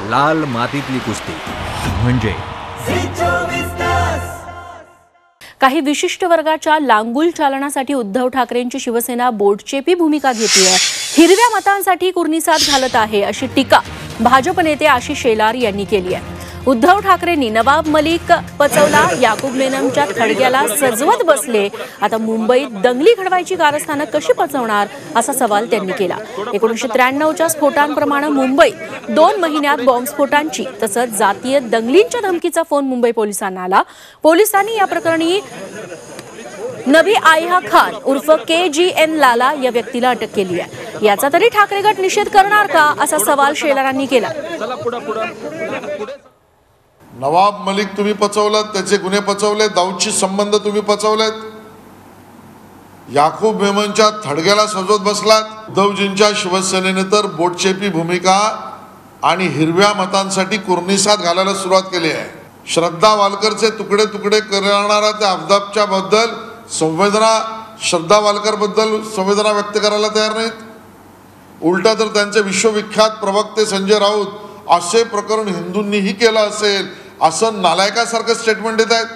लाल मातीतली कुस्ती. म्हणजे? काही विशिष्ट वर्गाच्या लांगुल चालनासाठी उद्धव ठाकरेंची शिवसेना बोटचेपी भूमिका घेतली आहे हिरव्या मतांसाठी कुर्निसाद घालत आहे अशी टीका भाजप नेते आशिष शेलार यांनी केली आहे उद्धव ठाकरेंनी नवाब मलिक पचवला याकूब मेनमच्या थडग्याला सजवत बसले. आता मुंबईत दंगली घडवायची कारस्थानं कशी पचवणार असा सवाल त्यांनी केला. एकोणीसशे त्र्याण्णवच्या स्फोटांप्रमाणे मुंबईत दोन महिन्यात बॉम्बस्फोटांची तसंच जातीय दंगलींच्या धमकीचा फोन मुंबई पोलिसांना आला. पोलिसांनी या प्रकरणी नबी आयहा खान उर्फ के जी एन लाला या व्यक्तीला अटक केली आहे. याचा तरी ठाकरे गट निषेध करणार का असा सवाल शेलारांनी केला. नवाब मलिक तुम्ही पचवलात त्याचे गुन्हे पचवले दाऊदशी संबंध तुम्ही पचवलेत. याकूब मेमनच्या थडग्याला सजवत बसलात. उद्धवजींच्या शिवसेनेने तर बोटचेपी भूमिका आणि हिरव्या मतांसाठी कुर्निसात घालायला सुरुवात केली आहे. श्रद्धा वालकरचे तुकडे तुकडे करणारा त्या अफदाबच्या बद्दल संवेदना श्रद्धा वालकरबद्दल संवेदना व्यक्त करायला तयार नाहीत. उलटा तर त्यांचे विश्वविख्यात प्रवक्ते संजय राऊत असे प्रकरण हिंदूंनीही केलं असेल. असं नालायकासारखं स्टेटमेंट देत आहेत